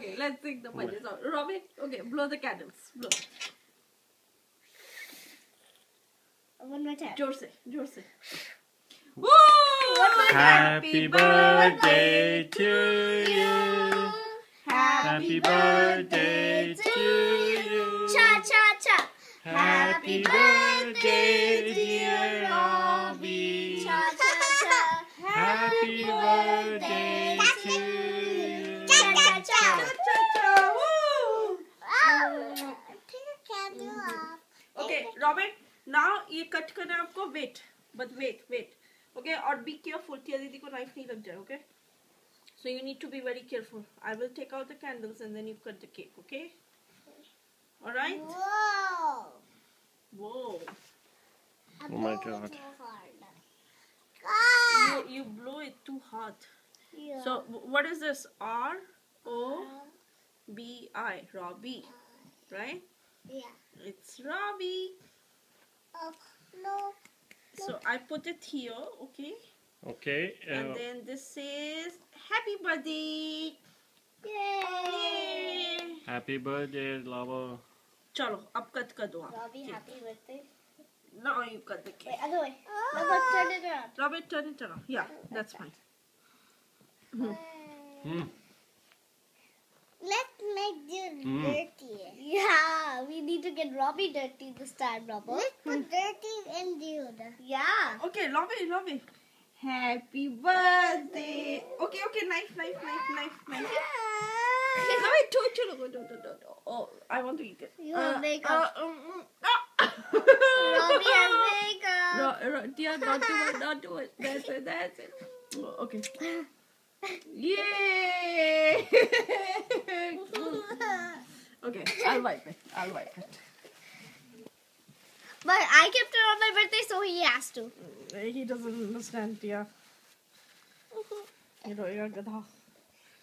Okay, let's sing the bhajan song. Robi, okay, blow the candles. Blow. Uh, one more time. Jorse, Jorse. Woo! Happy birthday to you. Happy birthday to you. Cha cha cha. Happy birthday, dear Robi. Cha cha cha. Happy birthday. Robert now ये cut करना है आपको wait but wait wait okay और be careful टिया दीदी को knife नहीं लग जाए okay so you need to be very careful I will take out the candles and then you cut the cake okay alright वो वो my my god you you blow it too Yeah. So what is this R O B I Robbie right Yeah. It's Robi. Oh, no. So I put it here, okay? Okay. Uh, and then this is happy birthday. Yay! Happy birthday, Lava. Chalo, ab cut कर दो आप Robi, happy birthday. No, you cut the cake. Wait, other way. Ah! Oh. Robert, turn it around. Robert, turn it around. Yeah, that's fine. Hmm. Get Robi dirty this time, Robbo. Let's put dirty in the other. Yeah. Okay, Robin, Robin. Happy birthday. Okay, okay, knife, knife, knife, knife, knife. No, wait, cholo, cholo, go, do, do, do, do. Oh, I want to eat it. You have makeup. Uh, um, mm, ah. Robi has makeup. No, no, dear, not too much, not too much. That's it, that's it. Oh, okay. Yay! okay, I'll wipe it. I'll wipe it. But I kept it on my birthday, so he has to. He doesn't understand, dear. You know, you're gadha.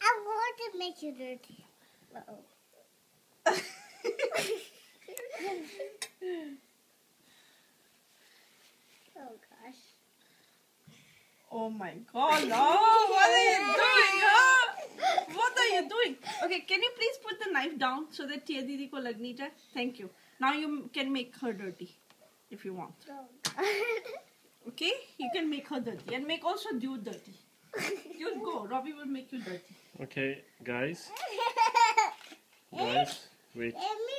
I want to make you dirty. Uh-oh. Oh gosh. Oh my god, no! What are you doing, huh? What are you doing? Okay, can you please put the knife down so that Tia Didi ko lag nahi? Thank you. Now you can make her dirty if you want. Oh. Okay? You can make her dirty and make also Dude dirty. Dude, go. Robi will make you dirty. Okay, guys. Guys, wait. Let me